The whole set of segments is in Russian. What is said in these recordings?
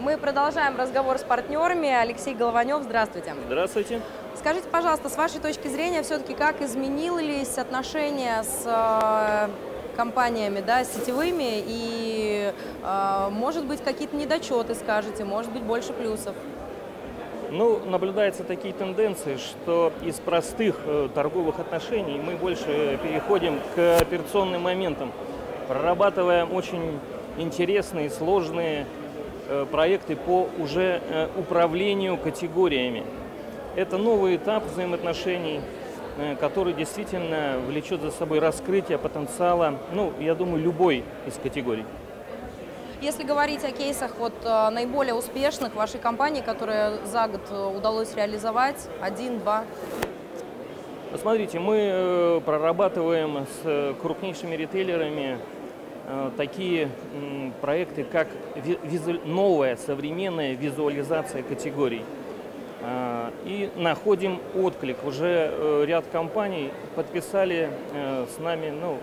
Мы продолжаем разговор с партнерами. Алексей Голованев, здравствуйте. Здравствуйте. Скажите, пожалуйста, с вашей точки зрения, все-таки как изменились отношения с э, компаниями, да, сетевыми, и, э, может быть, какие-то недочеты скажете, может быть, больше плюсов? Ну, наблюдаются такие тенденции, что из простых э, торговых отношений мы больше переходим к операционным моментам, прорабатывая очень интересные, сложные проекты по уже э, управлению категориями. Это новый этап взаимоотношений, э, который действительно влечет за собой раскрытие потенциала, ну, я думаю, любой из категорий. Если говорить о кейсах вот, э, наиболее успешных вашей компании, которые за год э, удалось реализовать, один, два? Посмотрите, мы э, прорабатываем с крупнейшими ритейлерами такие проекты, как новая современная визуализация категорий. И находим отклик. Уже ряд компаний подписали с нами, ну,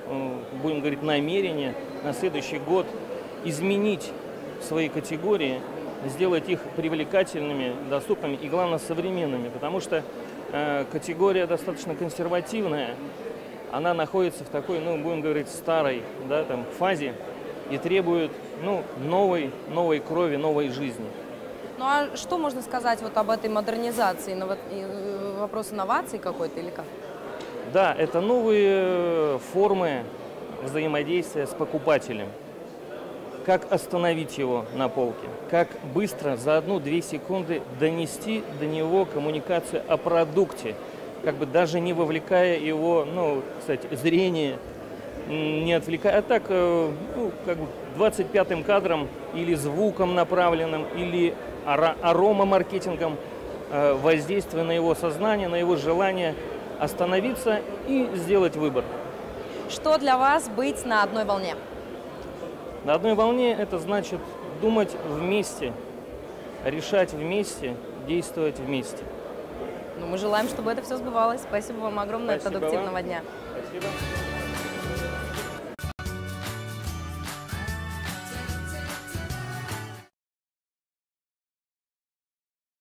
будем говорить, намерение на следующий год изменить свои категории, сделать их привлекательными, доступными и, главное, современными, потому что э, категория достаточно консервативная, она находится в такой, ну, будем говорить, старой да, там, фазе и требует ну, новой, новой крови, новой жизни. Ну а что можно сказать вот об этой модернизации, э, вопрос инноваций какой-то или как? Да, это новые формы взаимодействия с покупателем как остановить его на полке, как быстро за одну-две секунды донести до него коммуникацию о продукте, как бы даже не вовлекая его, ну, кстати, зрение, не отвлекая, а так, э, ну, как бы 25-м кадром или звуком направленным, или аромамаркетингом, э, воздействуя на его сознание, на его желание остановиться и сделать выбор. Что для вас быть на одной волне? На одной волне это значит думать вместе, решать вместе, действовать вместе. Ну, мы желаем, чтобы это все сбывалось. Спасибо вам огромное. Спасибо Продуктивного вам. дня. Спасибо.